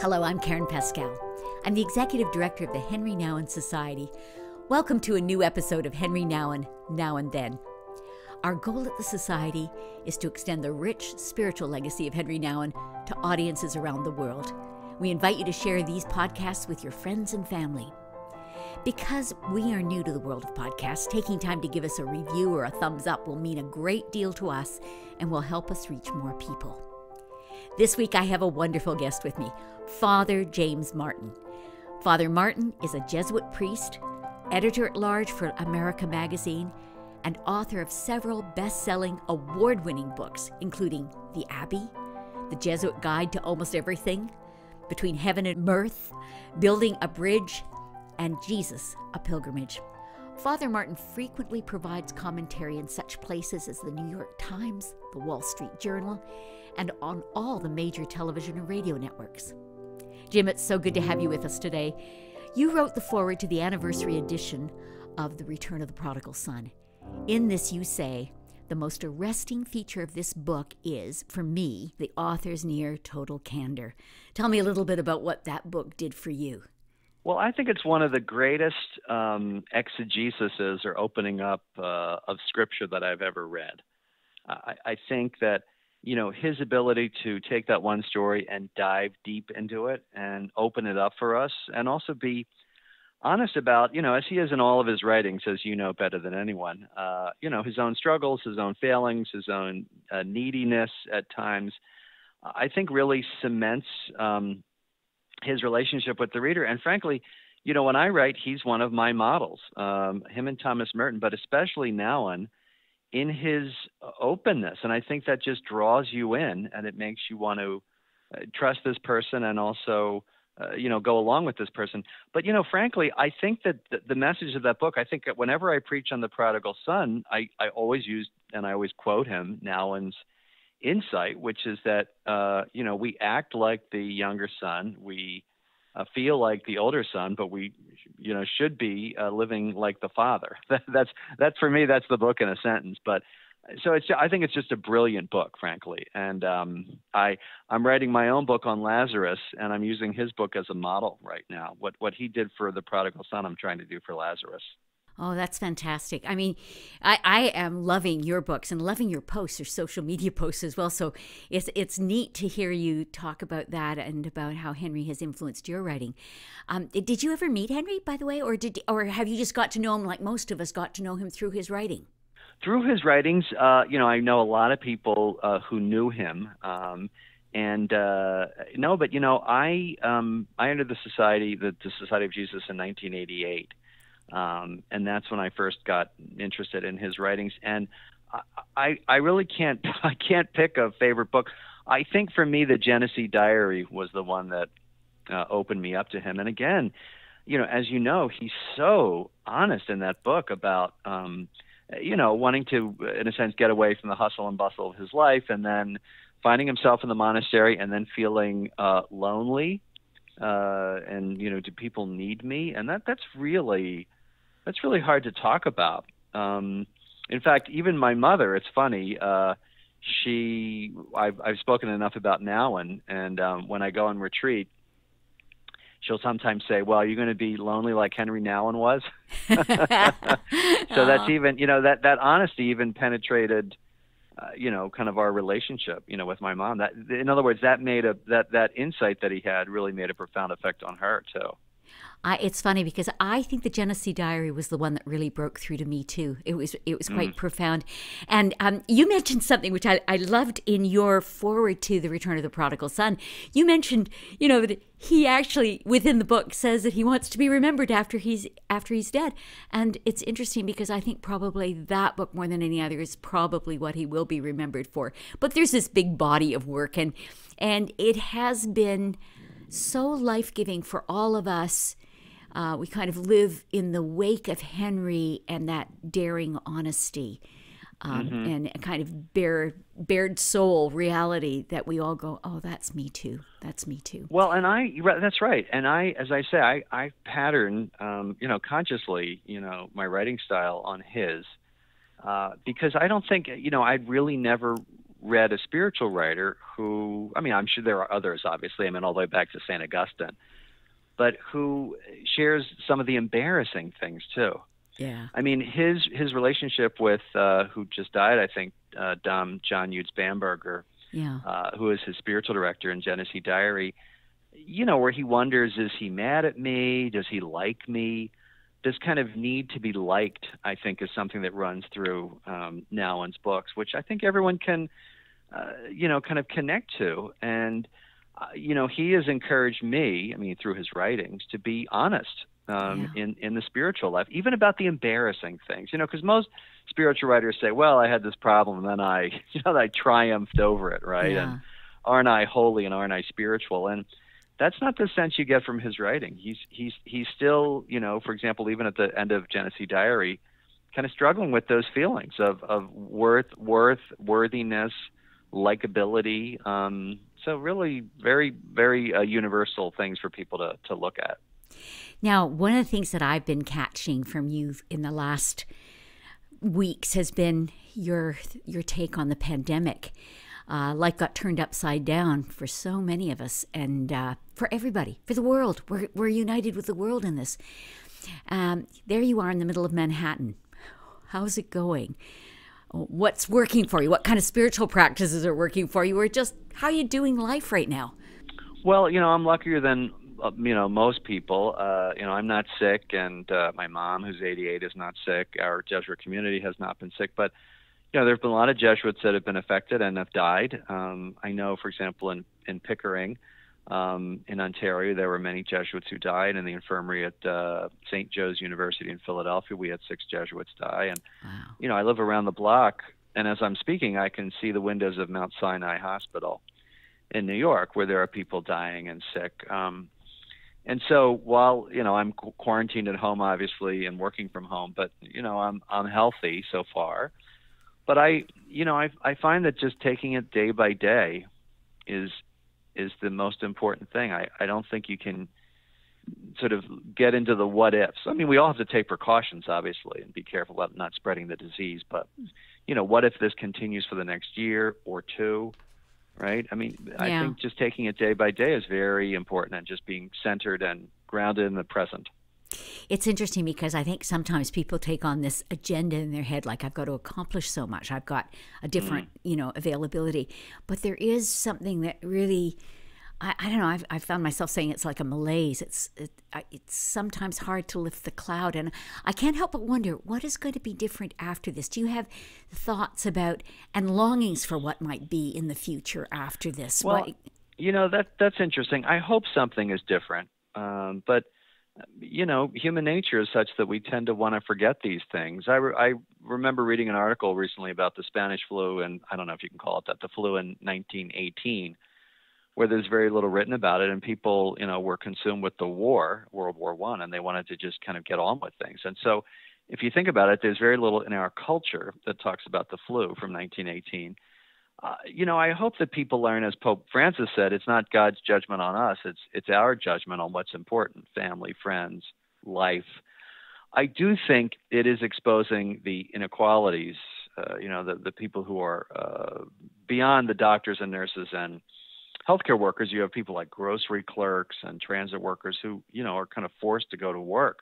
Hello, I'm Karen Pascal. I'm the executive director of the Henri Nouwen Society. Welcome to a new episode of Henri Nouwen Now and Then. Our goal at the Society is to extend the rich spiritual legacy of Henri Nouwen to audiences around the world. We invite you to share these podcasts with your friends and family. Because we are new to the world of podcasts, taking time to give us a review or a thumbs up will mean a great deal to us and will help us reach more people. This week, I have a wonderful guest with me, Father James Martin. Father Martin is a Jesuit priest, editor at large for America Magazine, and author of several best selling, award winning books, including The Abbey, The Jesuit Guide to Almost Everything, Between Heaven and Mirth, Building a Bridge, and Jesus, a Pilgrimage. Father Martin frequently provides commentary in such places as the New York Times, the Wall Street Journal, and on all the major television and radio networks. Jim, it's so good to have you with us today. You wrote the foreword to the anniversary edition of The Return of the Prodigal Son. In this, you say, the most arresting feature of this book is, for me, the author's near total candor. Tell me a little bit about what that book did for you. Well, I think it's one of the greatest um, exegesis or opening up uh, of scripture that I've ever read. I, I think that you know his ability to take that one story and dive deep into it and open it up for us, and also be honest about you know as he is in all of his writings, as you know better than anyone. Uh, you know his own struggles, his own failings, his own uh, neediness at times. I think really cements. Um, his relationship with the reader. And frankly, you know, when I write, he's one of my models, um, him and Thomas Merton, but especially Nouwen in his openness. And I think that just draws you in and it makes you want to uh, trust this person and also, uh, you know, go along with this person. But, you know, frankly, I think that the, the message of that book, I think that whenever I preach on the prodigal son, I, I always use and I always quote him, Nouwen's insight, which is that uh, you know we act like the younger son, we uh, feel like the older son, but we you know should be uh, living like the father. that's that's for me. That's the book in a sentence. But so it's I think it's just a brilliant book, frankly. And um, I I'm writing my own book on Lazarus, and I'm using his book as a model right now. What what he did for the prodigal son, I'm trying to do for Lazarus. Oh, that's fantastic. I mean, I, I am loving your books and loving your posts, your social media posts as well. So it's it's neat to hear you talk about that and about how Henri has influenced your writing. Um, did you ever meet Henri, by the way, or did or have you just got to know him like most of us got to know him through his writing? Through his writings, uh, you know, I know a lot of people uh, who knew him. Um, and uh, no, but you know, I um, I entered the society, the, the Society of Jesus, in 1988 um, and that's when I first got interested in his writings. And I, I really can't I can't pick a favorite book. I think for me, the Genesee Diary was the one that uh, opened me up to him. And again, you know, as you know, he's so honest in that book about, um, you know, wanting to, in a sense, get away from the hustle and bustle of his life, and then finding himself in the monastery, and then feeling uh, lonely. Uh, and you know, do people need me? And that that's really that's really hard to talk about. Um, in fact, even my mother, it's funny. Uh, she, I've, I've spoken enough about Nouwen, and um, when I go on retreat, she'll sometimes say, "Well, you're you going to be lonely like Henri Nouwen was?" so that's even, you know, that that honesty even penetrated, uh, you know, kind of our relationship, you know, with my mom. That, in other words, that made a that that insight that he had really made a profound effect on her too. I, it's funny because I think the Genesee Diary was the one that really broke through to me too. It was it was quite mm. profound, and um, you mentioned something which I, I loved in your forward to the Return of the Prodigal Son. You mentioned you know that he actually within the book says that he wants to be remembered after he's after he's dead, and it's interesting because I think probably that book more than any other is probably what he will be remembered for. But there's this big body of work, and and it has been so life giving for all of us uh, we kind of live in the wake of Henri and that daring honesty. Um, mm-hmm. and a kind of bare bared soul reality that we all go, oh, that's me too. That's me too. Well, and I, that's right. And I, as I say, I, I pattern, um, you know, consciously, you know, my writing style on his, uh, because I don't think, you know, I'd really never read a spiritual writer who, I mean, I'm sure there are others, obviously. I mean, all the way back to St. Augustine, but who shares some of the embarrassing things too. Yeah. I mean, his his relationship with uh, who just died, I think, uh, Dom John Eudes Bamberger, Yeah. uh, who is his spiritual director in Genesee Diary, you know, where he wonders, is he mad at me? Does he like me? This kind of need to be liked, I think, is something that runs through um, Nouwen's books, which I think everyone can, uh, you know, kind of connect to. And, uh, you know, he has encouraged me, I mean, through his writings, to be honest um, Yeah. in, in the spiritual life, even about the embarrassing things, you know, because most spiritual writers say, well, I had this problem and then I, you know, I triumphed over it, right? Yeah. And aren't I holy and aren't I spiritual? And that's not the sense you get from his writing. He's he's he's still, you know, for example, even at the end of Genesee Diary, kind of struggling with those feelings of of worth, worth, worthiness, likability. Um, so really, very very uh, universal things for people to to look at. Now, one of the things that I've been catching from you in the last weeks has been your your take on the pandemic. Uh, life got turned upside down for so many of us, and uh, for everybody, for the world. We're we're united with the world in this. Um, there you are in the middle of Manhattan. How's it going? What's working for you? What kind of spiritual practices are working for you? Or just how are you doing life right now? Well, you know, I'm luckier than uh, you know most people. Uh, you know, I'm not sick, and uh, my mom, who's 88, is not sick. Our Jesuit community has not been sick, but you know, there have been a lot of Jesuits that have been affected and have died. Um, I know, for example, in in Pickering, um, in Ontario, there were many Jesuits who died. In the infirmary at uh, St. Joe's University in Philadelphia, we had six Jesuits die, and Wow. you know, I live around the block, and as I'm speaking, I can see the windows of Mount Sinai Hospital in New York, where there are people dying and sick. Um, and so, while you know I'm qu- quarantined at home, obviously, and working from home, but you know I'm I'm healthy so far. But I, you know, I I find that just taking it day by day is is the most important thing. I I don't think you can sort of get into the what ifs. I mean, we all have to take precautions, obviously, and be careful about not spreading the disease. But, you know, what if this continues for the next year or two, right? I mean, I think just taking it day by day is very important and just being centered and grounded in the present. It's interesting because I think sometimes people take on this agenda in their head, like I've got to accomplish so much, I've got a different, you know, availability. But there is something that really, I, I don't know. I've, I've found myself saying it's like a malaise. It's it, I- it's sometimes hard to lift the cloud, and I can't help but wonder what is going to be different after this. Do you have thoughts about and longings for what might be in the future after this? Well, What- You know that that's interesting. I hope something is different, um, but you know, human nature is such that we tend to want to forget these things. I, re- I remember reading an article recently about the Spanish flu, and I don't know if you can call it that, the flu in 1918, where there's very little written about it, and people, you know, were consumed with the war, World War One, and they wanted to just kind of get on with things. And so, if you think about it, there's very little in our culture that talks about the flu from 1918 uh, you know, I hope that people learn, as Pope Francis said, it's not God's judgment on us; it's it's our judgment on what's important: family, friends, life. I do think it is exposing the inequalities. Uh, you know, the the people who are uh, beyond the doctors and nurses and healthcare workers. You have people like grocery clerks and transit workers who, you know, are kind of forced to go to work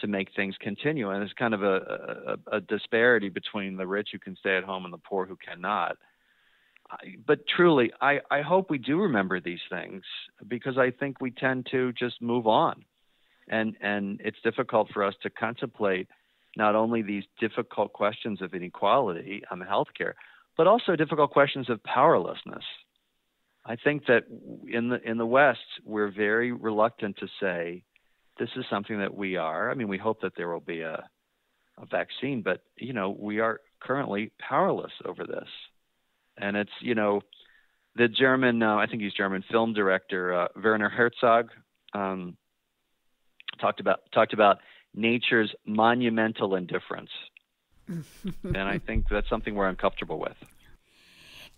to make things continue. And there's kind of a, a, a disparity between the rich who can stay at home and the poor who cannot. But truly, I, I hope we do remember these things because I think we tend to just move on. And, and it's difficult for us to contemplate not only these difficult questions of inequality on healthcare, but also difficult questions of powerlessness. I think that in the in the West, we're very reluctant to say this is something that we are. I mean, we hope that there will be a a vaccine, but you know, we are currently powerless over this. And it's you know, the German, uh, I think he's German film director uh, Werner Herzog um, talked about talked about nature's monumental indifference, and I think that's something we're uncomfortable with.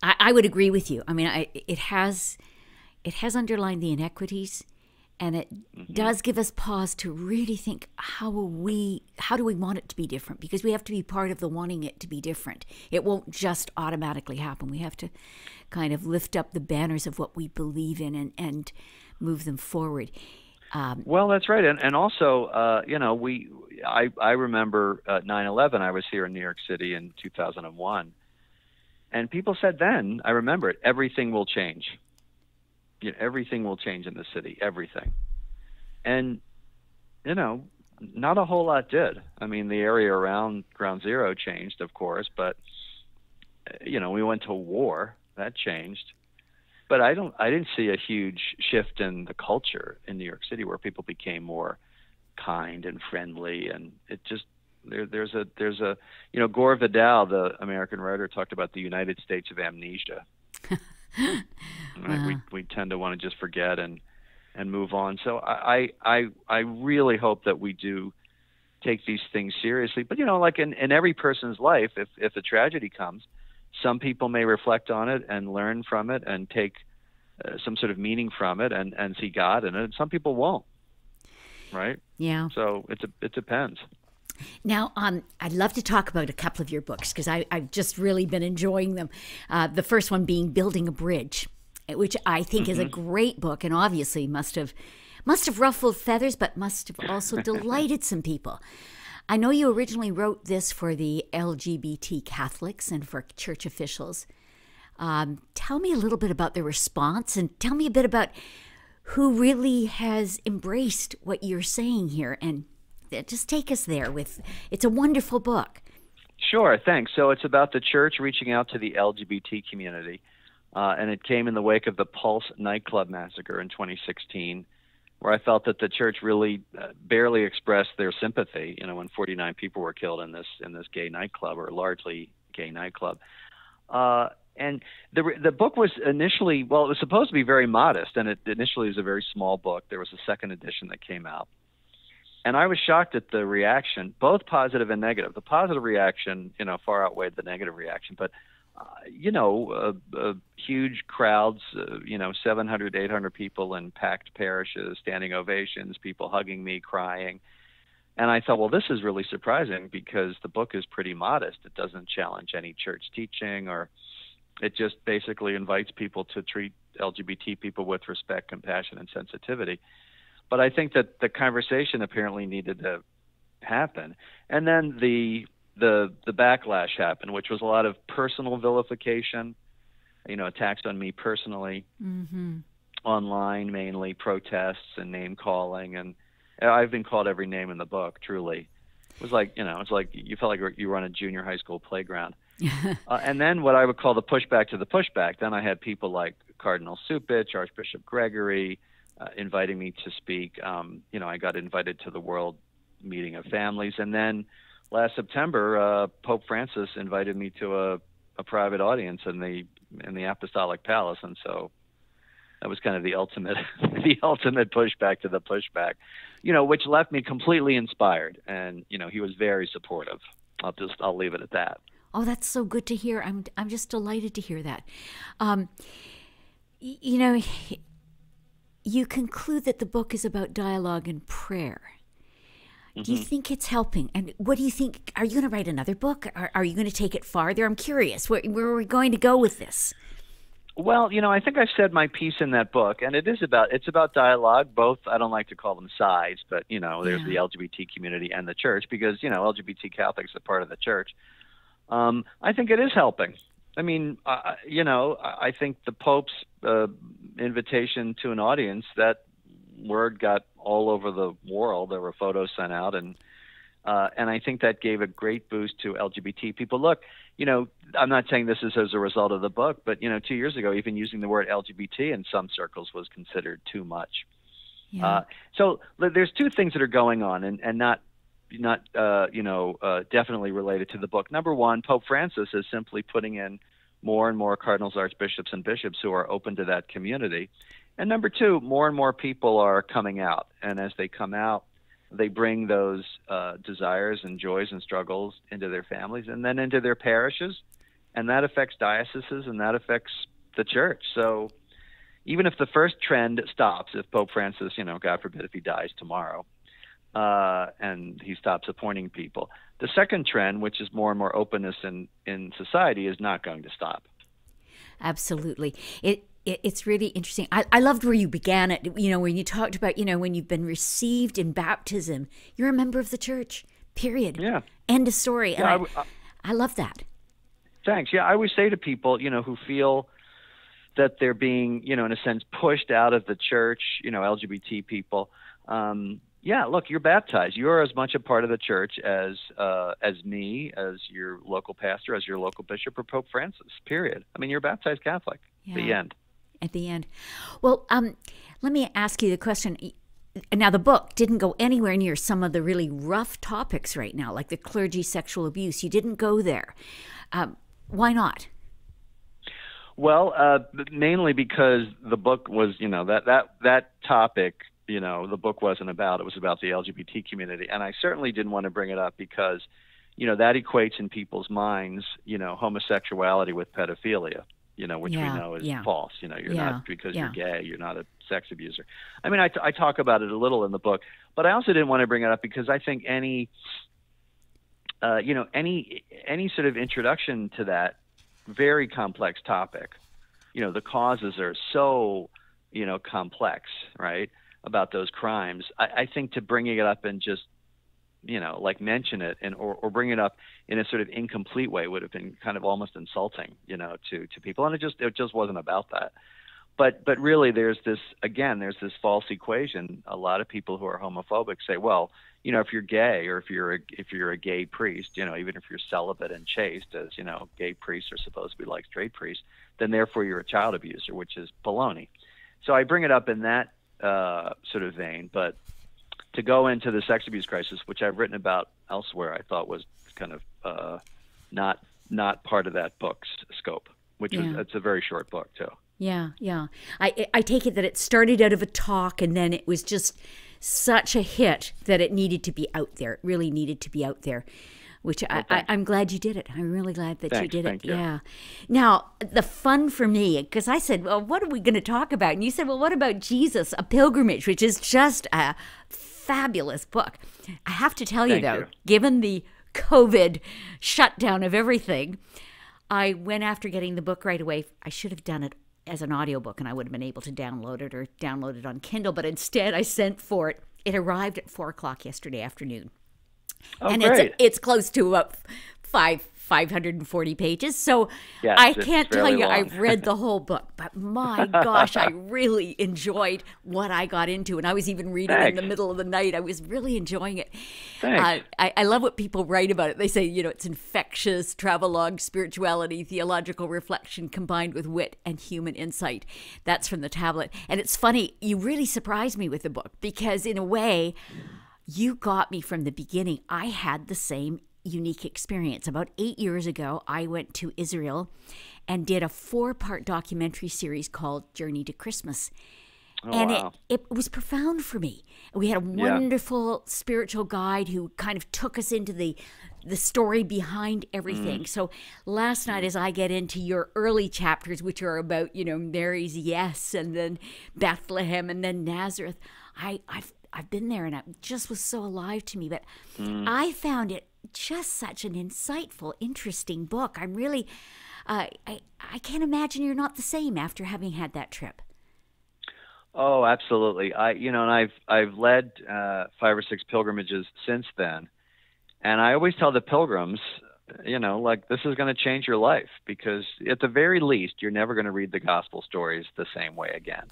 I, I would agree with you. I mean, I, it has it has underlined the inequities, and it mm-hmm. does give us pause to really think how will we how do we want it to be different? Because we have to be part of the wanting it to be different. It won't just automatically happen. We have to kind of lift up the banners of what we believe in and and move them forward. Um, well that's right. And and also uh, you know we i i remember uh, 9-11 i was here in new york city in 2001 and people said then i remember it everything will change you know, everything will change in the city, everything. And, you know, not a whole lot did. I mean, the area around Ground Zero changed, of course, but, you know, we went to war. That changed. But I don't, I didn't see a huge shift in the culture in New York City where people became more kind and friendly. And it just, there, there's a, there's a, you know, Gore Vidal, the American writer, talked about the United States of amnesia. right? We we tend to want to just forget and and move on. So I I I really hope that we do take these things seriously. But you know, like in, in every person's life, if if a tragedy comes, some people may reflect on it and learn from it and take uh, some sort of meaning from it and and see God in it. And some people won't. Right? Yeah. So it's a, it depends. Now, um, I'd love to talk about a couple of your books because I've just really been enjoying them. Uh, the first one being Building a Bridge, which I think mm-hmm. is a mm-hmm. great book and obviously must have must have ruffled feathers, but must have also delighted some people. I know you originally wrote this for the LGBT Catholics and for church officials. Um, tell me a little bit about the response and tell me a bit about who really has embraced what you're saying here and just take us there with it's a wonderful book. Sure, thanks. So it's about the church reaching out to the LGBT community. Uh, and it came in the wake of the Pulse nightclub massacre in 2016, where I felt that the church really uh, barely expressed their sympathy. You know, when 49 people were killed in this in this gay nightclub, or largely gay nightclub. Uh, and the the book was initially well, it was supposed to be very modest, and it initially was a very small book. There was a second edition that came out, and I was shocked at the reaction, both positive and negative. The positive reaction, you know, far outweighed the negative reaction. But, uh, you know, uh, uh, huge crowds, uh, you know, 700, 800 people in packed parishes, standing ovations, people hugging me, crying. And I thought, well, this is really surprising because the book is pretty modest. It doesn't challenge any church teaching or it just basically invites people to treat LGBT people with respect, compassion, and sensitivity but I think that the conversation apparently needed to happen, and then the the the backlash happened, which was a lot of personal vilification, you know, attacks on me personally, mm-hmm. online mainly protests and name calling, and I've been called every name in the book. Truly, it was like you know, it's like you felt like you were on a junior high school playground. uh, and then what I would call the pushback to the pushback. Then I had people like Cardinal Cupich, Archbishop Gregory, uh, inviting me to speak. Um, you know, I got invited to the World Meeting of Families, and then last September, uh, Pope Francis invited me to a, a private audience in the in the Apostolic Palace, and so that was kind of the ultimate the ultimate pushback to the pushback, you know, which left me completely inspired, and you know, he was very supportive. I'll just I'll leave it at that. Oh, that's so good to hear. I'm I'm just delighted to hear that. Um, you know, you conclude that the book is about dialogue and prayer. Mm-hmm. Do you mm-hmm. think it's helping? And what do you think? Are you going to write another book? Are, are you going to take it farther? I'm curious. Where, where are we going to go with this? Well, you know, I think I've said my piece in that book, and it is about it's about dialogue. Both I don't like to call them sides, but you know, there's yeah. the LGBT community and the church because you know LGBT Catholics are part of the church. Um, I think it is helping. I mean, uh, you know, I think the Pope's uh, invitation to an audience, that word got all over the world. There were photos sent out, and uh, and I think that gave a great boost to LGBT people. Look, you know, I'm not saying this is as a result of the book, but you know, two years ago, even using the word LGBT in some circles was considered too much. Yeah. Uh, so there's two things that are going on, and and not not uh, you know uh, definitely related to the book. Number one, Pope Francis is simply putting in more and more cardinals, archbishops, and bishops who are open to that community. And number two, more and more people are coming out, and as they come out, they bring those uh, desires and joys and struggles into their families and then into their parishes, and that affects dioceses and that affects the church. So even if the first trend stops, if Pope Francis, you know, God forbid, if he dies tomorrow, uh, and he stops appointing people, the second trend, which is more and more openness in in society, is not going to stop. Absolutely. It it's really interesting. I, I loved where you began it. You know, when you talked about, you know, when you've been received in baptism, you're a member of the church. Period. Yeah. End of story. Yeah, and I, I, I love that. Thanks. Yeah, I always say to people, you know, who feel that they're being, you know, in a sense, pushed out of the church, you know, LGBT people. Um, yeah, look, you're baptized. You're as much a part of the church as uh, as me, as your local pastor, as your local bishop, or Pope Francis. Period. I mean, you're baptized Catholic. Yeah. The end. At the end. Well, um, let me ask you the question. Now, the book didn't go anywhere near some of the really rough topics right now, like the clergy sexual abuse. You didn't go there. Um, why not? Well, uh, mainly because the book was, you know, that that that topic you know the book wasn't about. It was about the LGBT community, and I certainly didn't want to bring it up because you know that equates in people's minds you know homosexuality with pedophilia you know which yeah, we know is yeah. false you know you're yeah, not because you're gay you're not a sex abuser i mean I, t- I talk about it a little in the book but i also didn't want to bring it up because i think any uh, you know any any sort of introduction to that very complex topic you know the causes are so you know complex right about those crimes. I, I think to bringing it up and just you know like mention it and or, or bring it up in a sort of incomplete way would have been kind of almost insulting you know to to people. And it just it just wasn't about that. But but really there's this again there's this false equation. A lot of people who are homophobic say well you know if you're gay or if you're a, if you're a gay priest you know even if you're celibate and chaste as you know gay priests are supposed to be like straight priests then therefore you're a child abuser which is baloney. So i bring it up in that uh, sort of vein. But to go into the sex abuse crisis, which I've written about elsewhere, I thought was kind of uh, not not part of that book's scope. Which yeah. was it's a very short book too. Yeah, yeah. I I take it that it started out of a talk, and then it was just such a hit that it needed to be out there. It really needed to be out there which I, I, am glad you did it. I'm really glad that Thanks, you did it. You. Yeah. Now, the fun for me, because I said, well, what are we going to talk about? And you said, well, what about Jesus, a pilgrimage, which is just a fabulous book. I have to tell you, Thank though, you. given the COVID shutdown of everything, I went after getting the book right away. I should have done it as an audiobook and I would have been able to download it or download it on Kindle, but instead I sent for it. It arrived at four o'clock yesterday afternoon. Oh, and great. it's it's close to about five 540 pages. So yes, I can't tell you long. I've read the whole book, but my gosh, I really enjoyed what I got into. And I was even reading Thanks. in the middle of the night. I was really enjoying it. Uh, I, I love what people write about it. They say, you know, it's infectious, travelogue, spirituality, theological reflection combined with wit and human insight. That's from the tablet. And it's funny, you really surprised me with the book because, in a way, you got me from the beginning. I had the same unique experience. About eight years ago, I went to Israel and did a four part documentary series called Journey to Christmas. Oh, and wow. it, it was profound for me. We had a Yeah. wonderful spiritual guide who kind of took us into the the story behind Mm. everything. So last night, as I get into your early chapters, which are about you know Mary's yes, and then Bethlehem, and then Nazareth, I I've I've been there, and it just was so alive to me. But Mm. I found it just such an insightful, interesting book. I'm really, uh, I I can't imagine you're not the same after having had that trip. Oh, absolutely. I, you know, and I've I've led uh, five or six pilgrimages since then, and I always tell the pilgrims, you know, like this is going to change your life because at the very least, you're never going to read the gospel stories the same way again.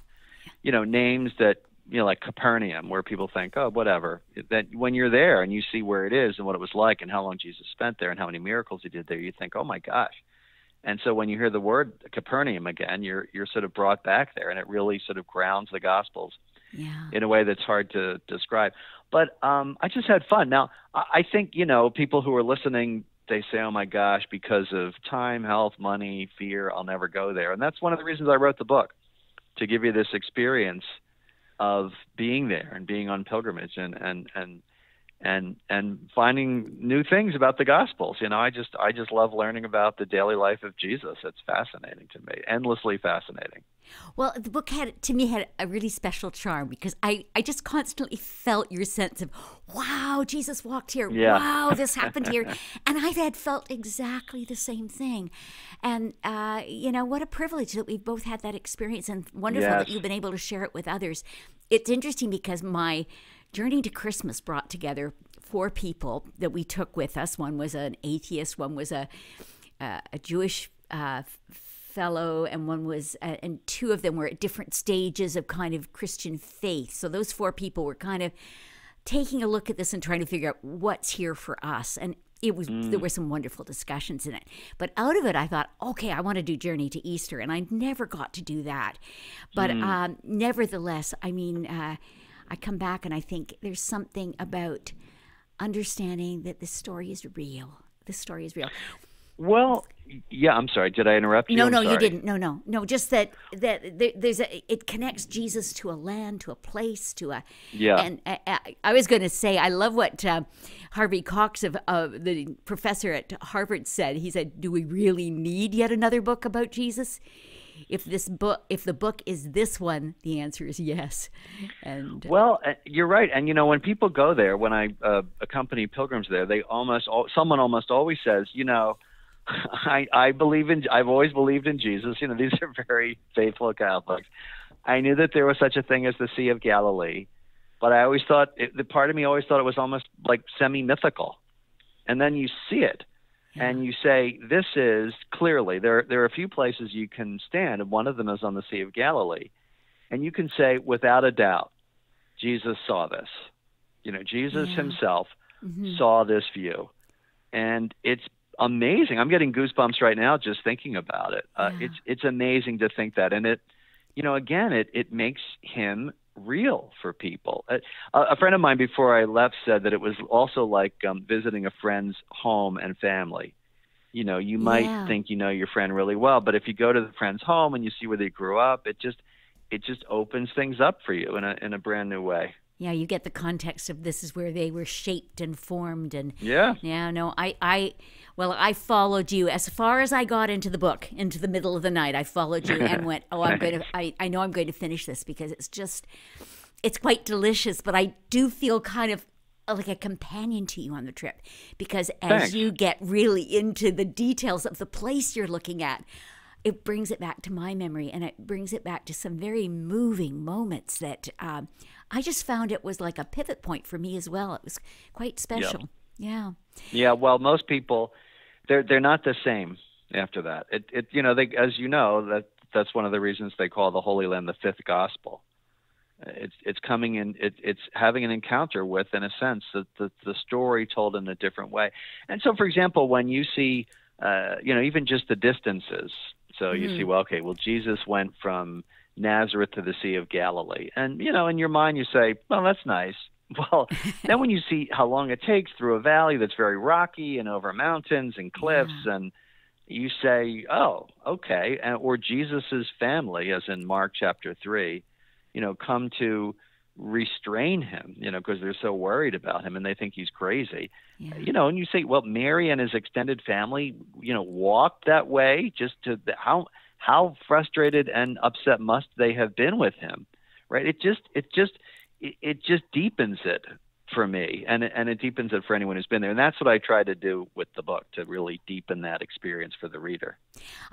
You know, names that you know, like Capernaum, where people think, oh, whatever. That when you're there and you see where it is and what it was like and how long Jesus spent there and how many miracles he did there, you think, oh my gosh. And so when you hear the word Capernaum again, you're you're sort of brought back there, and it really sort of grounds the Gospels Yeah. in a way that's hard to describe. But um, I just had fun. Now I, I think you know people who are listening, they say, "Oh my gosh," because of time, health, money, fear, I'll never go there. And that's one of the reasons I wrote the book to give you this experience of being there and being on pilgrimage and and and and and finding new things about the gospels. You know i just i just love learning about the daily life of jesus. It's fascinating to me endlessly fascinating. Well the book had to me had a really special charm because i i just constantly felt your sense of wow jesus walked here. Yeah. wow this happened here. And I've had felt exactly the same thing. And uh, you know what a privilege that we've both had that experience and wonderful yes. that you've been able to share it with others. It's interesting because my Journey to Christmas brought together four people that we took with us. One was an atheist, one was a uh, a Jewish uh, fellow, and one was, uh, and two of them were at different stages of kind of Christian faith. So those four people were kind of taking a look at this and trying to figure out what's here for us. And it was mm. there were some wonderful discussions in it. But out of it, I thought, okay, I want to do Journey to Easter, and I never got to do that. But mm. um, nevertheless, I mean. I come back and I think there's something about understanding that the story is real. The story is real. Well, yeah. I'm sorry. Did I interrupt you? No, no, you didn't. No, no, no. Just that that there's a it connects Jesus to a land, to a place, to a yeah. And I, uh, uh, I was going to say, I love what uh, Harvey Cox of uh, the professor at Harvard said. He said, "Do we really need yet another book about Jesus?" If this book if the book is this one the answer is yes. And well uh, you're right. And you know when people go there when i uh, accompany pilgrims there they almost someone almost always says you know i i believe in i've always believed in jesus. You know these are very faithful catholics. I knew that there was such a thing as the sea of galilee but i always thought it, the part of me always thought it was almost like semi mythical and then you see it and you say this is clearly there there are a few places you can stand. And one of them is on the sea of galilee. And you can say without a doubt jesus saw this. You know jesus yeah. himself mm-hmm. saw this view. And it's amazing. I'm getting goosebumps right now just thinking about it. Uh, yeah. it's it's amazing to think that. And it you know again it it makes him real for people. A, a, friend of mine before I left said that it was also like um, visiting a friend's home and family. You know, you might yeah. think you know your friend really well, but if you go to the friend's home and you see where they grew up, it just it just opens things up for you in a in a brand new way. Yeah, you get the context of this is where they were shaped and formed and Yeah. Yeah, no, I I well, I followed you as far as I got into the book, into the middle of the night. I followed you and went, "Oh, I'm going to I I know I'm going to finish this because it's just it's quite delicious, but I do feel kind of like a companion to you on the trip because as Thanks. you get really into the details of the place you're looking at, it brings it back to my memory and it brings it back to some very moving moments that um, I just found it was like a pivot point for me as well. It was quite special. Yep. Yeah. Yeah. Well, most people, they're they're not the same after that. It it you know they as you know that that's one of the reasons they call the Holy Land the fifth gospel it's it's coming in it, it's having an encounter with in a sense the, the the story told in a different way and so for example when you see uh you know even just the distances so you see mm-hmm. well okay well jesus went from nazareth to the sea of galilee and you know in your mind you say well that's nice well then when you see how long it takes through a valley that's very rocky and over mountains and cliffs yeah. and you say oh okay and, or jesus's family as in mark chapter 3 you know, come to restrain him, you know, because they're so worried about him and they think he's crazy. Yeah. You know, and you say, well, Mary and his extended family, you know, walked that way just to the, how how frustrated and upset must they have been with him, right? It just it just it, it just deepens it for me and and it deepens it for anyone who's been there and that's what I try to do with the book to really deepen that experience for the reader.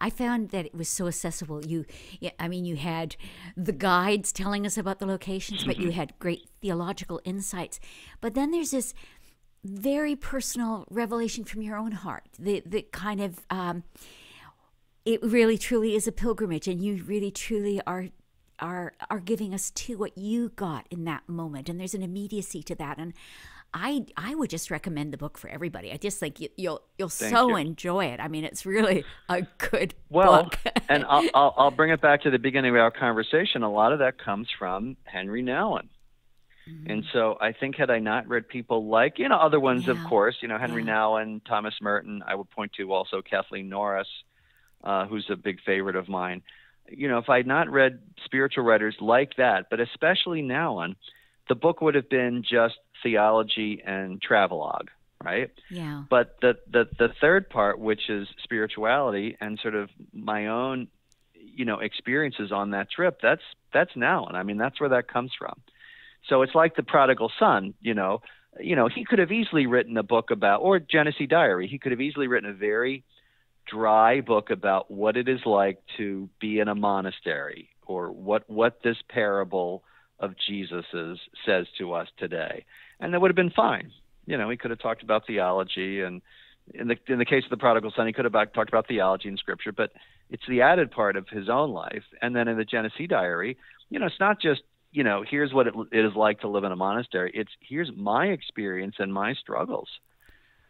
I found that it was so accessible. You I mean you had the guides telling us about the locations but you mm-hmm. had great theological insights. But then there's this very personal revelation from your own heart. The the kind of um, it really truly is a pilgrimage and you really truly are are are giving us to what you got in that moment and there's an immediacy to that and I I would just recommend the book for everybody. I just think you, will you'll, you'll so you. enjoy it. I mean, it's really a good well, book. and I'll, I'll, I'll bring it back to the beginning of our conversation. A lot of that comes from Henri Nouwen. Mm-hmm. And so I think had I not read people like, you know, other ones, yeah. of course, you know, Henri yeah. Nouwen, Thomas Merton, I would point to also Kathleen Norris, uh, who's a big favorite of mine you know, if I had not read spiritual writers like that, but especially Nouwen, the book would have been just theology, and travelogue, right? Yeah. But the, the the third part, which is spirituality and sort of my own, you know, experiences on that trip, that's that's now, and I mean that's where that comes from. So it's like the prodigal son, you know. You know, he could have easily written a book about, or Genesee Diary. He could have easily written a very dry book about what it is like to be in a monastery, or what what this parable of Jesus is, says to us today, and that would have been fine. You know, he could have talked about theology, and in the in the case of the prodigal son, he could have talked about theology and scripture, but it's the added part of his own life. And then in the Genesee Diary, you know, it's not just you know, here's what it, it is like to live in a monastery. It's here's my experience and my struggles.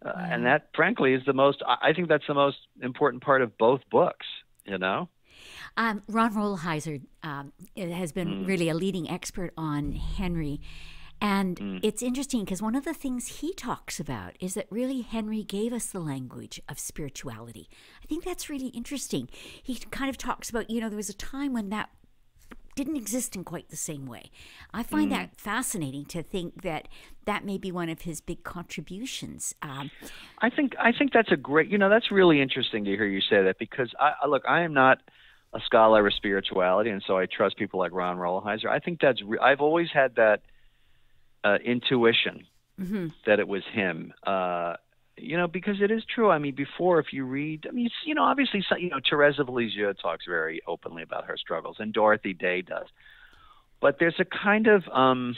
Uh, and that, frankly, is the most. I think that's the most important part of both books. You know. Um, Ron Rolheiser um, has been mm. really a leading expert on Henri. And mm. it's interesting because one of the things he talks about is that really Henri gave us the language of spirituality. I think that's really interesting. He kind of talks about, you know, there was a time when that didn't exist in quite the same way. I find mm. that fascinating to think that that may be one of his big contributions. Um, I think I think that's a great. You know, that's really interesting to hear you say that because I look, I am not a scholar of spirituality, and so I trust people like Ron Rolheiser. I think that's. I've always had that uh, intuition mm-hmm. that it was him. Uh, you know, because it is true. I mean, before, if you read, I mean, you know, obviously, you know, Therese of Lisieux talks very openly about her struggles, and Dorothy Day does. But there's a kind of, um,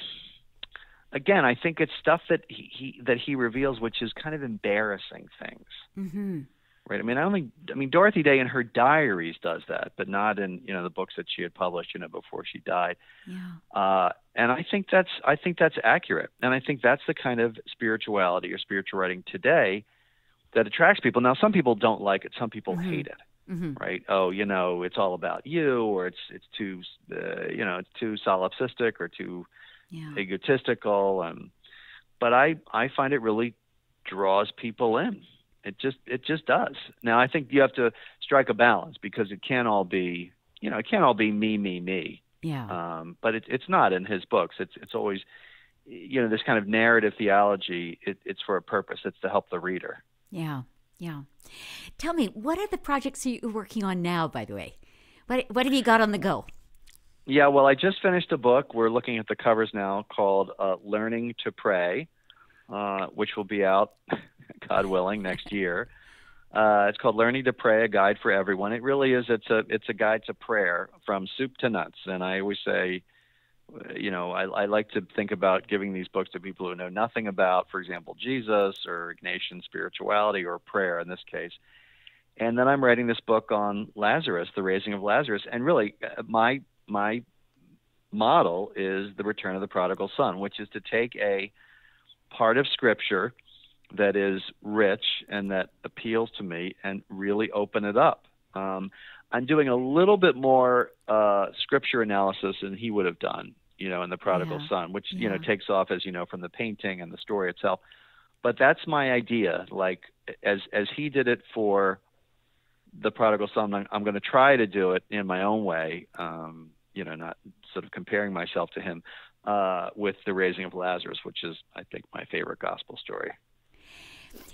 again, I think it's stuff that he, he that he reveals, which is kind of embarrassing things. Mm-hmm right? I mean, I only, I mean, Dorothy Day in her diaries does that, but not in you know the books that she had published, you know, before she died. Yeah. Uh, and I think that's, I think that's accurate, and I think that's the kind of spirituality or spiritual writing today that attracts people. Now, some people don't like it, some people mm-hmm. hate it. Mm-hmm. Right? Oh, you know, it's all about you, or it's it's too, uh, you know, it's too solipsistic or too yeah. egotistical. And but I I find it really draws people in it just it just does. Now I think you have to strike a balance because it can't all be you know it can't all be me me me. Yeah. Um, but it's it's not in his books. It's it's always you know this kind of narrative theology. It, it's for a purpose. It's to help the reader. Yeah. Yeah. Tell me, what are the projects you're working on now? By the way, what what have you got on the go? Yeah, well, I just finished a book. We're looking at the covers now called uh, "Learning to Pray," uh, which will be out God willing, next year. Uh, it's called Learning to Pray: A Guide for Everyone. It really is. It's a it's a guide to prayer from soup to nuts. And I always say, you know, I, I like to think about giving these books to people who know nothing about, for example, Jesus or Ignatian spirituality or prayer in this case. And then I'm writing this book on Lazarus, the raising of Lazarus. And really, uh, my my model is the return of the prodigal son, which is to take a part of Scripture that is rich and that appeals to me and really open it up. Um, I'm doing a little bit more uh, scripture analysis than he would have done, you know, in the prodigal yeah. son, which yeah. you know takes off as you know from the painting and the story itself. But that's my idea. Like as as he did it for the prodigal son, I'm, I'm going to try to do it in my own way. Um, you know, not sort of comparing myself to him uh, with the raising of Lazarus, which is I think my favorite gospel story.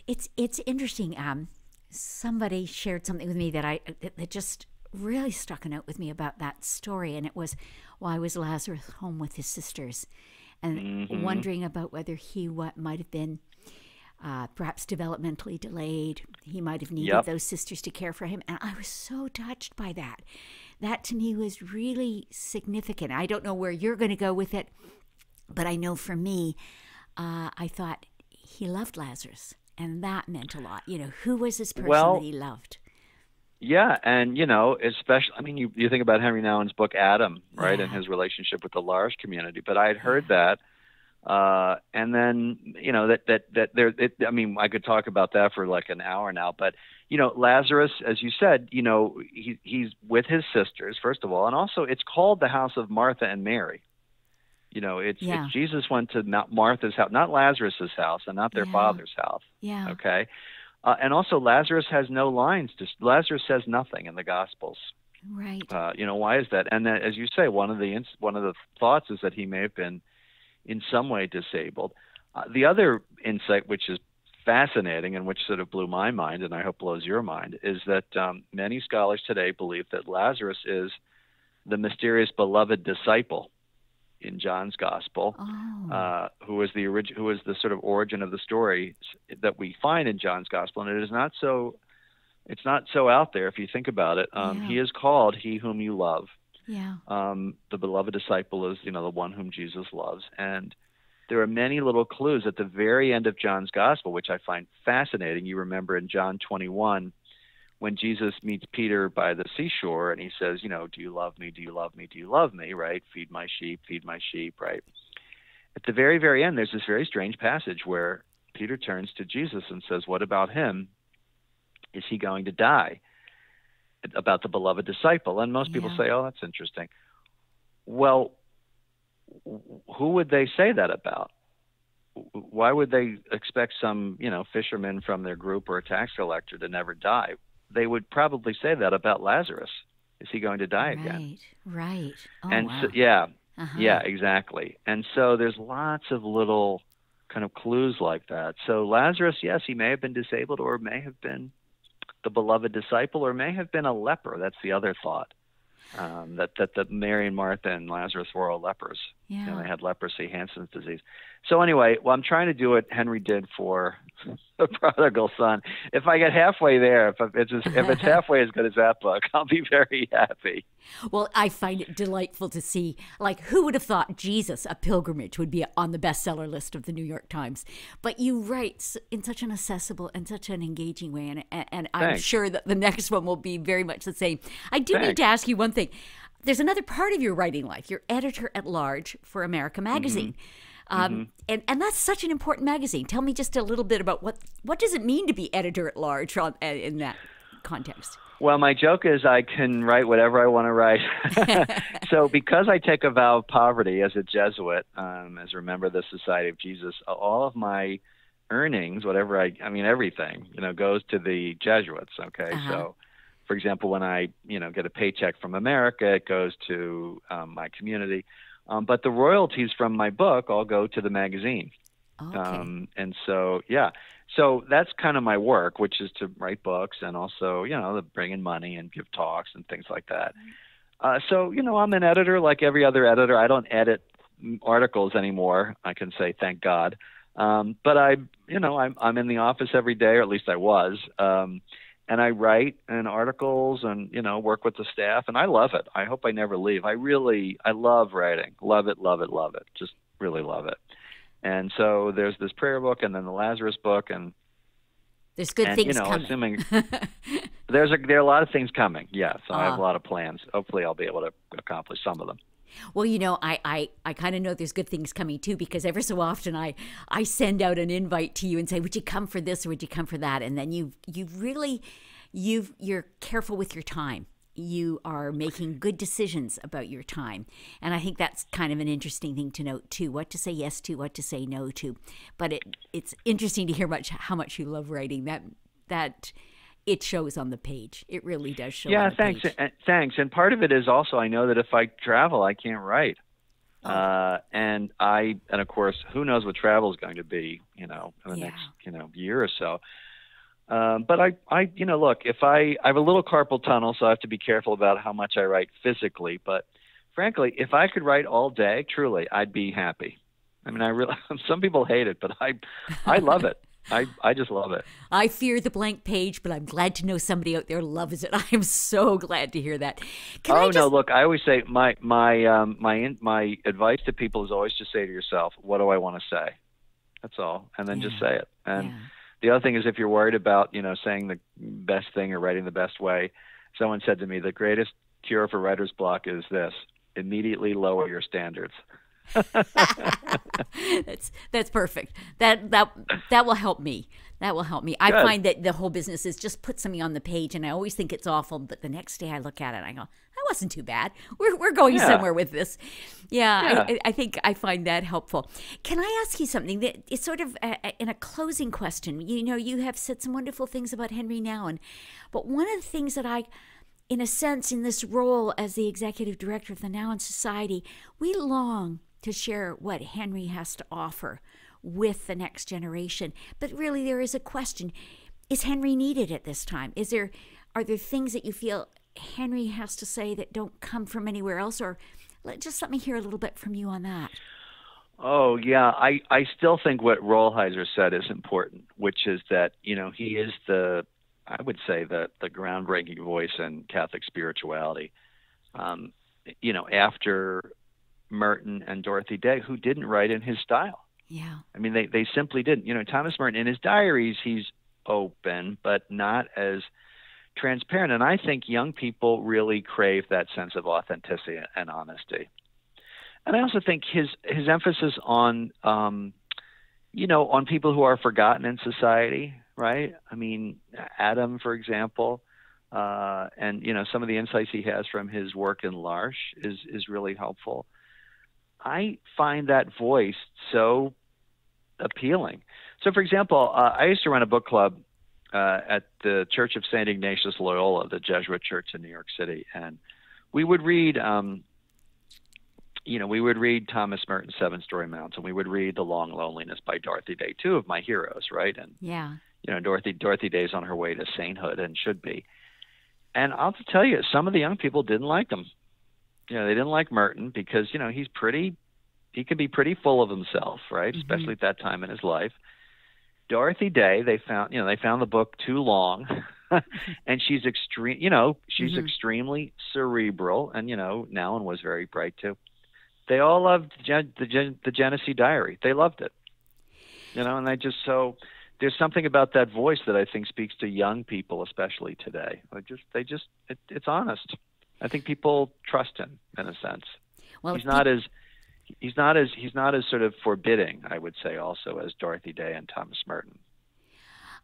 It's it's interesting. Um, somebody shared something with me that I that just really stuck a note with me about that story, and it was why was Lazarus home with his sisters, and mm-hmm. wondering about whether he what might have been. Uh, perhaps developmentally delayed. He might have needed yep. those sisters to care for him. And I was so touched by that. That to me was really significant. I don't know where you're going to go with it, but I know for me, uh, I thought he loved Lazarus and that meant a lot. You know, who was this person well, that he loved? Yeah, and you know, especially I mean, you you think about Henri Nouwen's book Adam, right, yeah. and his relationship with the L'Arche community. But I had heard that, uh, and then you know that that that there. It, I mean, I could talk about that for like an hour now. But you know, Lazarus, as you said, you know, he he's with his sisters first of all, and also it's called the house of Martha and Mary. You know, it's, yeah. it's Jesus went to Martha's house, not Lazarus's house, and not their yeah. father's house. Yeah. Okay. Uh, and also, Lazarus has no lines. To, Lazarus says nothing in the Gospels. Right. Uh, you know why is that? And as you say, one of the one of the thoughts is that he may have been in some way disabled. Uh, the other insight, which is fascinating and which sort of blew my mind, and I hope blows your mind, is that um, many scholars today believe that Lazarus is the mysterious beloved disciple in John's Gospel, Oh. uh, who is the orig- who is the sort of origin of the story that we find in John's Gospel, and it is not so. It's not so out there if you think about it. Um, Yeah. He is called "He whom you love." Yeah. um, the beloved disciple is, you know, the one whom Jesus loves. And there are many little clues at the very end of John's gospel, which I find fascinating. You remember in John 21, when Jesus meets Peter by the seashore and he says, you know, do you love me? Do you love me? Do you love me? Right? Feed my sheep, feed my sheep, right? At the very, very end, there's this very strange passage where Peter turns to Jesus and says, What about him? Is he going to die? About the beloved disciple. And most people Yeah. say, Oh, that's interesting. Well, who would they say that about? Why would they expect some, you know, fisherman from their group or a tax collector to never die? They would probably say that about Lazarus. Is he going to die again? Right. Right. Oh, and wow. so, yeah, Uh-huh. yeah, exactly. And so there's lots of little kind of clues like that. So Lazarus, yes, he may have been disabled or may have been the beloved disciple or may have been a leper. That's the other thought. Um, that, that that Mary and Martha and Lazarus were all lepers. Yeah. You know, they had leprosy, Hansen's disease. So anyway, well, I'm trying to do what Henri did for the prodigal son. If I get halfway there, if it's as, if it's halfway as good as that book, I'll be very happy. Well, I find it delightful to see. Like, who would have thought Jesus, a pilgrimage, would be on the bestseller list of the New York Times? But you write in such an accessible and such an engaging way, and, and, and I'm sure that the next one will be very much the same. I do need to ask you one thing. There's another part of your writing life. You're editor at large for America. Magazine. Mm-hmm. Um, and, and that's such an important magazine. Tell me just a little bit about what what does it mean to be editor at large on, uh, in that context? Well, my joke is I can write whatever I want to write. so, because I take a vow of poverty as a Jesuit, um, as a member of the Society of Jesus, all of my earnings, whatever I, I mean, everything, you know, goes to the Jesuits. Okay, Uh-huh. so, for example, when I, you know, get a paycheck from America, it goes to um, my community. Um, but the royalties from my book all go to the magazine. Okay. Um, and so, yeah, so that's kind of my work, which is to write books and also, you know, bring in money and give talks and things like that. Uh, so, you know, I'm an editor like every other editor. I don't edit articles anymore. I can say thank God. Um, but I, you know, I'm I'm in the office every day, or at least I was. Um, and I write and articles and you know work with the staff, and I love it. I hope I never leave. I really, I love writing. Love it, love it, love it. Just really love it. And so there's this prayer book, and then the Lazarus book, and There's good and, things you know, coming. assuming there's a there are a lot of things coming. Yes, I have Ah. a lot of plans. Hopefully, I'll be able to accomplish some of them. Well, you know, I I, I kind of know there's good things coming too because every so often I I send out an invite to you and say, "Would you come for this or would you come for that?" And then you you really you you're careful with your time. You are making good decisions about your time. And I think that's kind of an interesting thing to note too, what to say yes to, what to say no to. But it it's interesting to hear much how much you love writing. That that it shows on the page. It really does show. yeah, on the thanks, page. and, thanks. And part of it is also I know that if I travel, I can't write. Oh. Uh, and I, and of course, who knows what travel is going to be, you know, in the Yeah. next, you know, year or so. Um, but I, I, you know, look, if I, I have a little carpal tunnel, so I have to be careful about how much I write physically. But frankly, if I could write all day, truly, I'd be happy. I mean, I really, some people hate it, but I, I love it. I, I just love it. I fear the blank page, but I'm glad to know somebody out there loves it. I'm so glad to hear that. Can oh just, no! Look, I always say my my um, my my advice to people is always just say to yourself, "What do I want to say?" That's all, and then just say it. And Yeah. the other thing is, if you're worried about you know saying the best thing or writing the best way, someone said to me, the greatest cure for writer's block is this: immediately lower your standards. that's that's perfect. That that that will help me. That will help me. I Good. find that the whole business is just put something on the page, and I always think it's awful. But the next day I look at it, and I go, "That wasn't too bad. We're we're going Yeah. somewhere with this." Yeah, Yeah. I, I think I find that helpful. Can I ask you something that is sort of uh, in a closing question? You know, you have said some wonderful things about Henri Nouwen, but one of the things that I in a sense, in this role as the executive director of the Nouwen Society, we long to share what Henri has to offer with the next generation. But really, there is a question: Is Henri needed at this time? Is there are there things that you feel Henri has to say that don't come from anywhere else, or let, just let me hear a little bit from you on that. Oh yeah, I I still think what Rolheiser said is important, which is that you know he is the I would say the the groundbreaking voice in Catholic spirituality. Um, you know, after Merton and Dorothy Day, who didn't write in his style. Yeah. I mean, they they simply didn't. You know, Thomas Merton in his diaries, he's open, but not as transparent. And I think young people really crave that sense of authenticity and honesty. And I also think his his emphasis on um, you know on people who are forgotten in society, right? I mean, Adam, for example, uh, and you know some of the insights he has from his work in L'Arche is is really helpful. I find that voice so appealing. So, for example, uh, I used to run a book club uh, at the Church of St. Ignatius Loyola, the Jesuit church in New York City, and we would read, um, you know, we would read Thomas Merton's Seven Storey Mountain. And we would read The Long Loneliness by Dorothy Day, two of my heroes, right? And yeah, you know, Dorothy Dorothy Day's on her way to sainthood and should be. And I'll tell you, some of the young people didn't like them. You know, they didn't like Merton because you know he's pretty, he can be pretty full of himself, right? Mm-hmm. Especially at that time in his life Dorothy Day, they found, you know, they found the book too long, and she's extreme, you know, she's mm-hmm. extremely cerebral, and you know, Nouwen was very bright too. They all loved Gen- the Gen- the Genesee Diary. They loved it, you know, and I just so there's something about that voice that I think speaks to young people, especially today. They just they just it, it's honest. I think people trust him in a sense. Well, he's not as he's not as he's not as sort of forbidding, I would say, also as Dorothy Day and Thomas Merton.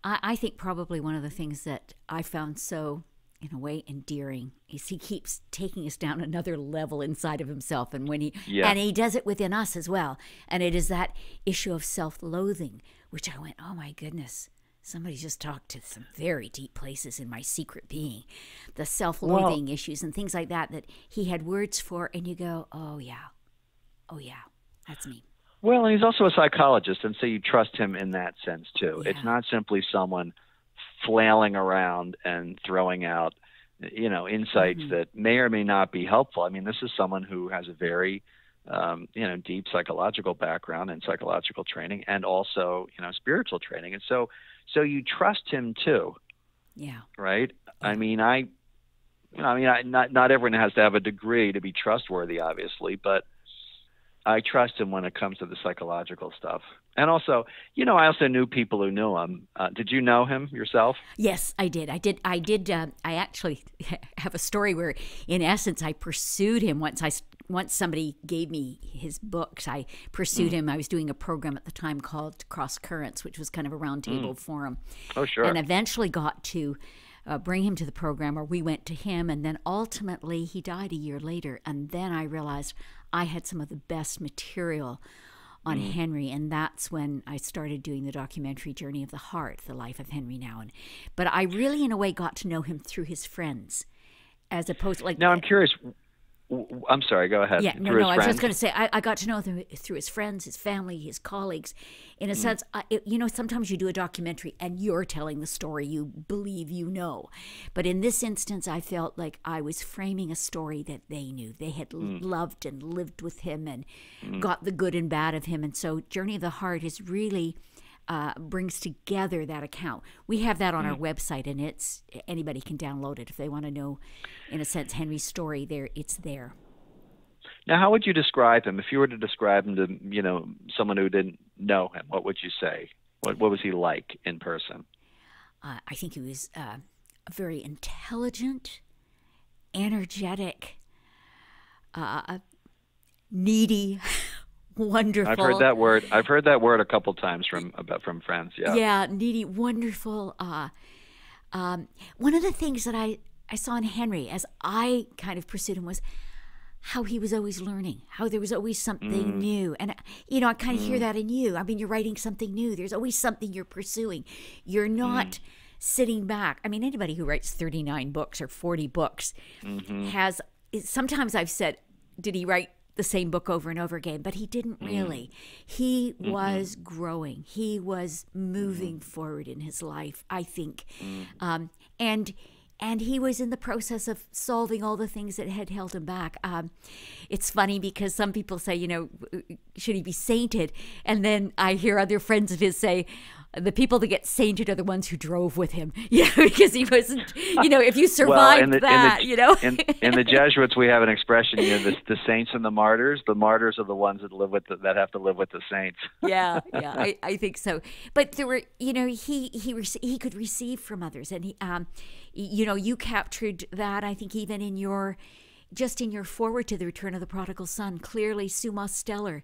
I, I think probably one of the things that I found so in a way endearing is he keeps taking us down another level inside of himself and when he yeah. and he does it within us as well and it is that issue of self-loathing which i went oh my goodness somebody just talked to some very deep places in my secret being the self-loathing well, issues and things like that that he had words for and you go oh yeah oh yeah, that's me. Well, and he's also a psychologist, and so you trust him in that sense too. Yeah. It's not simply someone flailing around and throwing out, you know, insights mm-hmm. that may or may not be helpful. I mean, this is someone who has a very, um, you know, deep psychological background and psychological training, and also, you know, spiritual training, and so, so you trust him too. Yeah. Right. I mean, I, you know, I mean, I, not not everyone has to have a degree to be trustworthy, obviously, but I trust him when it comes to the psychological stuff. And also, you know, I also knew people who knew him. Uh, did you know him yourself? Yes, I did. I did. I did. Uh, I actually have a story where, in essence, I pursued him once I once somebody gave me his books. I pursued mm. him. I was doing a program at the time called Cross Currents, which was kind of a roundtable mm. forum. Oh, sure. And eventually got to. Uh, bring him to the program, or we went to him, and then ultimately he died a year later. And then I realized I had some of the best material on mm. Henri, and that's when I started doing the documentary Journey of the Heart, the life of Henri Nouwen. But I really, in a way, got to know him through his friends, as opposed to like. Now I'm curious. I'm sorry. Go ahead. Yeah, no, no. I was just going to say I, I, got to know him through his friends, his family, his colleagues. In a mm. sense, I, it, you know, sometimes you do a documentary and you're telling the story you believe you know, but in this instance, I felt like I was framing a story that they knew. They had mm. loved and lived with him and mm. got the good and bad of him, and so Journey of the Heart is really uh, brings together that account. We have that on mm. our website, and it's anybody can download it if they want to know, in a sense, Henri's story. There, it's there. Now, how would you describe him if you were to describe him to you know someone who didn't know him? What would you say? What what was he like in person? Uh, I think he was uh, very intelligent, energetic, uh, needy. wonderful. I've heard that word. I've heard that word a couple times from about from friends. Yeah. Yeah, needy, wonderful. Uh, um, one of the things that I I saw in Henri as I kind of pursued him was how he was always learning, how there was always something mm. new. And, you know, I kind of mm. hear that in you. I mean, you're writing something new, there's always something you're pursuing. You're not mm. sitting back. I mean, anybody who writes 39 books or 40 books mm-hmm. has, sometimes I've said, did he write the same book over and over again, but he didn't mm. really. He mm-hmm. was growing. He was moving mm-hmm. forward in his life, I think, mm. um, and and he was in the process of solving all the things that had held him back. Um, it's funny because some people say, you know, should he be sainted? And then I hear other friends of his say, the people that get sainted are the ones who drove with him, you know, because he wasn't, you know, if you survived well, the, that, the, you know. in, in, the Jesuits, we have an expression, you know, the, the, saints and the martyrs. The martyrs are the ones that live with the, that have to live with the saints. yeah, yeah, I, I think so. But there were, you know, he he he could receive from others, and he, um, you know, you captured that. I think even in your, just in your foreword to the return of the prodigal son, clearly Sue Mosteller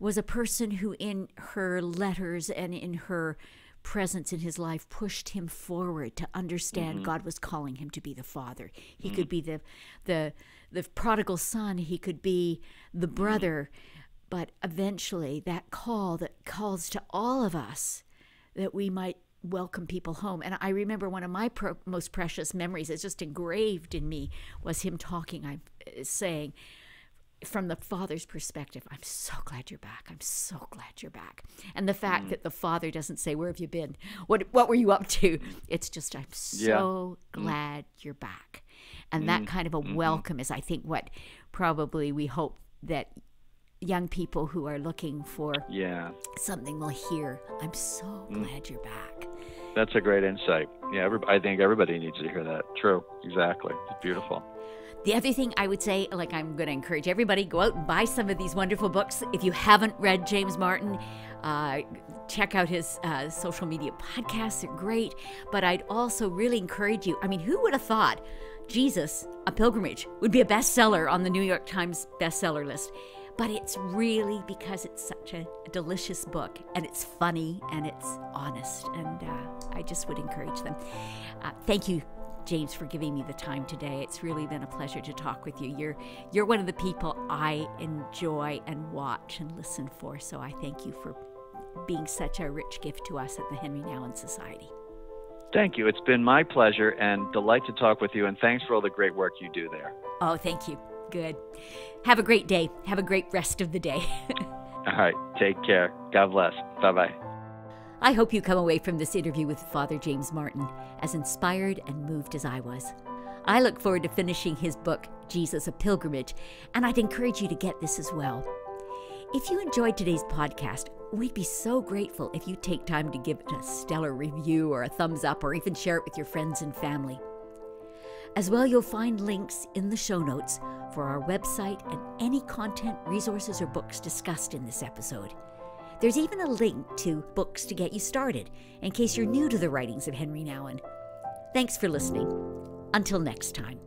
was a person who, in her letters and in her presence in his life, pushed him forward to understand mm-hmm. God was calling him to be the father. He mm-hmm. could be the the the prodigal son. He could be the mm-hmm. brother. But eventually, that call that calls to all of us that we might welcome people home. And I remember one of my pro- most precious memories, it's just engraved in me, was him talking, I'm uh, saying, from the father's perspective, I'm so glad you're back. I'm so glad you're back. And the fact mm. that the father doesn't say, "Where have you been? What what were you up to?" It's just, "I'm so yeah. Mm. glad mm. you're back." And mm. that kind of a mm-hmm. welcome is, I think, what probably we hope that young people who are looking for yeah something will hear. I'm so mm. glad you're back. That's a great insight. Yeah, every, I think everybody needs to hear that. True, exactly. It's beautiful. The other thing I would say, like I'm going to encourage everybody, go out and buy some of these wonderful books. If you haven't read James Martin, uh, check out his uh, social media podcasts. They're great. But I'd also really encourage you. I mean, who would have thought Jesus, a pilgrimage, would be a bestseller on the New York Times bestseller list? But it's really because it's such a, delicious book and it's funny and it's honest. And uh, I just would encourage them. Uh, thank you James, for giving me the time today. It's really been a pleasure to talk with you. You're you're one of the people I enjoy and watch and listen for. So I thank you for being such a rich gift to us at the Henri Nouwen Society. Thank you. It's been my pleasure and delight to talk with you. And thanks for all the great work you do there. Oh, thank you. Good. Have a great day. Have a great rest of the day. all right. Take care. God bless. Bye bye. I hope you come away from this interview with Father James Martin as inspired and moved as I was. I look forward to finishing his book, Jesus a Pilgrimage, and I'd encourage you to get this as well. If you enjoyed today's podcast, we'd be so grateful if you take time to give it a stellar review or a thumbs up or even share it with your friends and family. As well, you'll find links in the show notes for our website and any content, resources, or books discussed in this episode. There's even a link to books to get you started in case you're new to the writings of Henri Nouwen. Thanks for listening. Until next time.